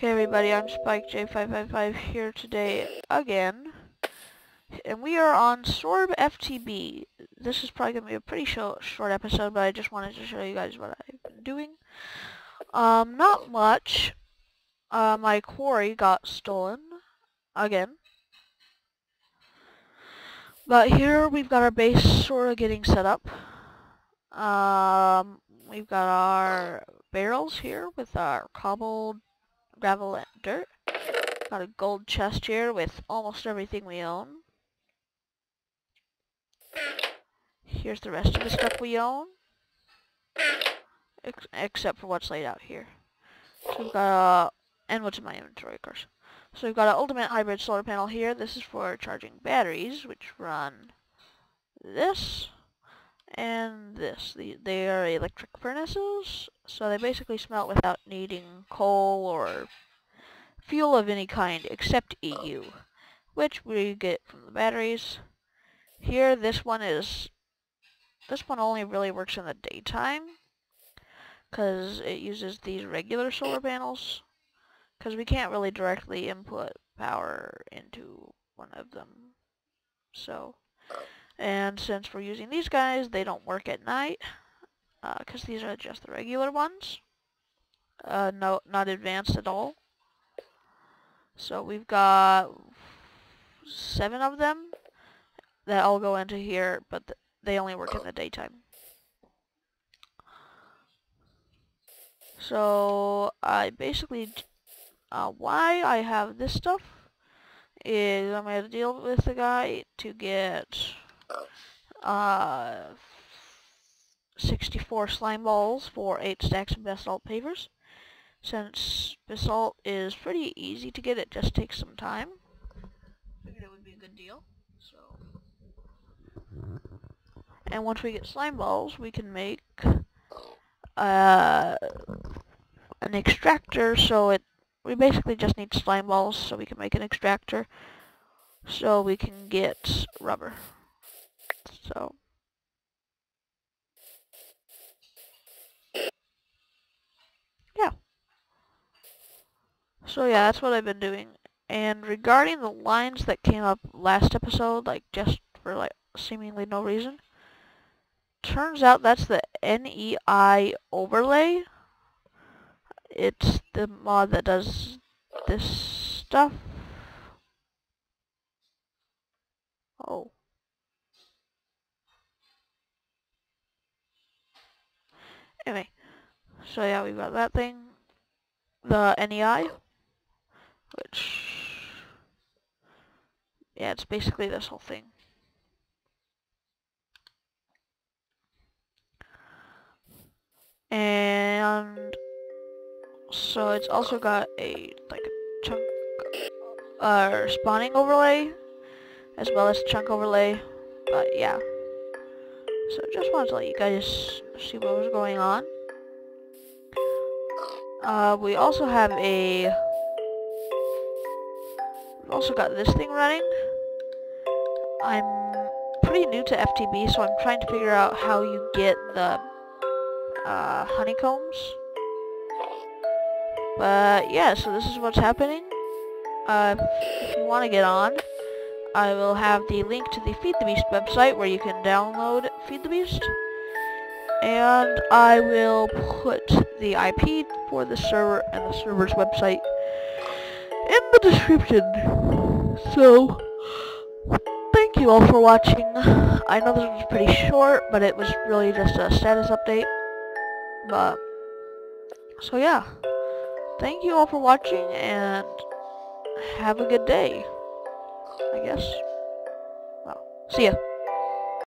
Okay everybody, I'm Spike J555 here today again. And we are on Sorb FTB. This is probably going to be a pretty short, short episode, but I just wanted to show you guys what I've been doing. Um, not much. Uh, my quarry got stolen. Again. But here we've got our base sort of getting set up. Um, we've got our barrels here with our cobbled gravel and dirt. Got a gold chest here with almost everything we own. Here's the rest of the stuff we own. Ex except for what's laid out here. So we've got, uh, and what's in my inventory, of course. So we've got an ultimate hybrid solar panel here. This is for charging batteries, which run this and this. The, they are electric furnaces, so they basically smelt without needing coal or fuel of any kind except EU, which we get from the batteries. Here, this one is, this one only really works in the daytime, because it uses these regular solar panels because we can't really directly input power into one of them. So, and since we're using these guys, they don't work at night, because uh, these are just the regular ones. Uh, no, not advanced at all. So we've got seven of them that all go into here, but th they only work in the daytime. So I basically uh, why I have this stuff is I'm going to deal with the guy to get uh, 64 slime balls for 8 stacks of basalt pavers. Since basalt is pretty easy to get, it just takes some time. Figured it would be a good deal. So, And once we get slime balls, we can make uh, an extractor so it we basically just need slime balls so we can make an extractor so we can get rubber. So yeah. So yeah, that's what I've been doing. And regarding the lines that came up last episode, like just for like seemingly no reason, turns out that's the NEI overlay it's the mod that does this stuff. Anyway, so yeah, we've got that thing. The NEI, which, yeah, it's basically this whole thing. And so it's also got a like a chunk uh spawning overlay as well as chunk overlay. But yeah. So just wanted to let you guys see what was going on. Uh, we also have a we've also got this thing running. I'm pretty new to FTB, so I'm trying to figure out how you get the uh, honeycombs. But yeah, so this is what's happening. Uh, if you want to get on, I will have the link to the Feed the Beast website where you can download Feed the Beast. And I will put the IP for the server and the server's website in the description. So, thank you all for watching. I know this was pretty short, but it was really just a status update. But, so yeah. Thank you all for watching, and have a good day, I guess. Well, see ya.